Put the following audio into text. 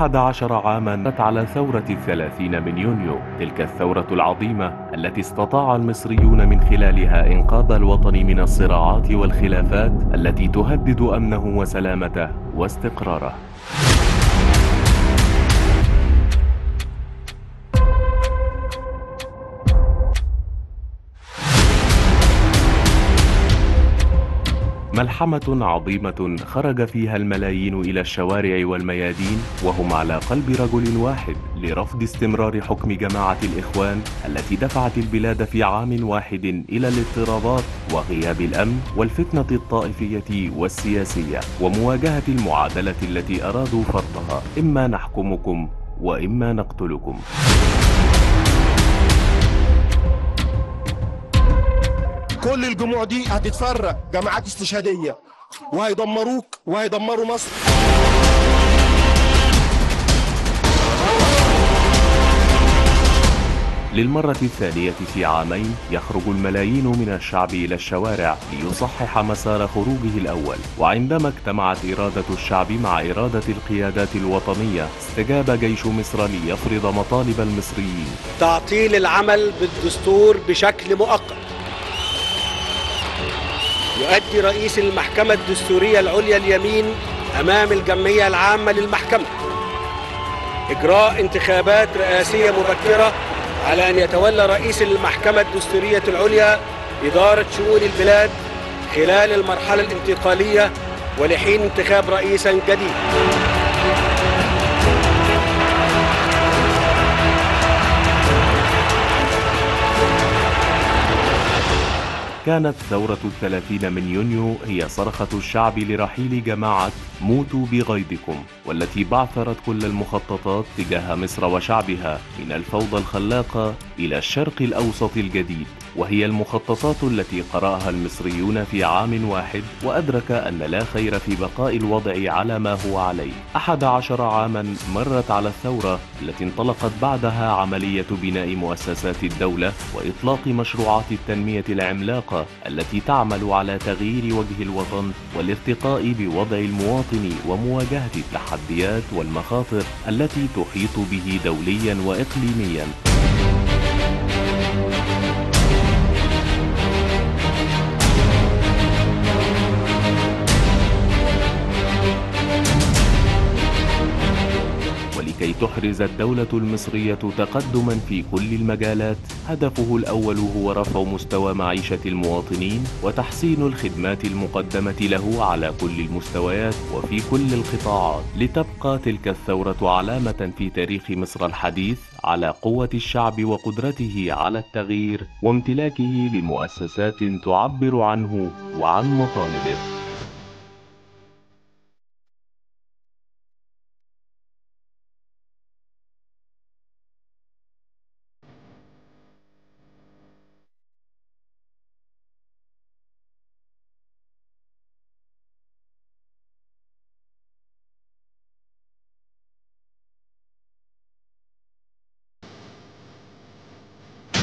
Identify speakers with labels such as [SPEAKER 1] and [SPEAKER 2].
[SPEAKER 1] أحد عشر عاما على ثورة الثلاثين من يونيو تلك الثورة العظيمة التي استطاع المصريون من خلالها إنقاذ الوطن من الصراعات والخلافات التي تهدد أمنه وسلامته واستقراره. ملحمة عظيمة خرج فيها الملايين إلى الشوارع والميادين وهم على قلب رجل واحد لرفض استمرار حكم جماعة الإخوان التي دفعت البلاد في عام واحد إلى الاضطرابات وغياب الأمن والفتنة الطائفية والسياسية ومواجهة المعادلة التي أرادوا فرضها. إما نحكمكم وإما نقتلكم.
[SPEAKER 2] كل الجموع دي هتتفرق جماعات استشهادية. وهيدمروك وهيدمروا مصر.
[SPEAKER 1] للمرة الثانية في عامين يخرج الملايين من الشعب إلى الشوارع ليصحح مسار خروجه الأول. وعندما اجتمعت إرادة الشعب مع إرادة القيادات الوطنية استجاب جيش مصر ليفرض مطالب المصريين.
[SPEAKER 3] تعطيل العمل بالدستور بشكل مؤقت. يؤدي رئيس المحكمة الدستورية العليا اليمين أمام الجمعية العامة للمحكمة. إجراء انتخابات رئاسية مبكرة على أن يتولى رئيس المحكمة الدستورية العليا إدارة شؤون البلاد خلال المرحلة الانتقالية ولحين انتخاب رئيس جديد.
[SPEAKER 1] كانت ثورة الثلاثين من يونيو هي صرخة الشعب لرحيل جماعة موتوا بغيظكم والتي بعثرت كل المخططات تجاه مصر وشعبها من الفوضى الخلاقة إلى الشرق الأوسط الجديد. وهي المخططات التي قرأها المصريون في عام واحد وأدرك أن لا خير في بقاء الوضع على ما هو عليه. أحد عشر عاما مرت على الثورة التي انطلقت بعدها عملية بناء مؤسسات الدولة وإطلاق مشروعات التنمية العملاقة التي تعمل على تغيير وجه الوطن والارتقاء بوضع المواطن ومواجهة التحديات والمخاطر التي تحيط به دوليا وإقليميا. ولكي تحرز الدولة المصرية تقدما في كل المجالات هدفه الأول هو رفع مستوى معيشة المواطنين وتحسين الخدمات المقدمة له على كل المستويات وفي كل القطاعات. لتبقى تلك الثورة علامة في تاريخ مصر الحديث على قوة الشعب وقدرته على التغيير وامتلاكه لمؤسسات تعبر عنه وعن مطالبه.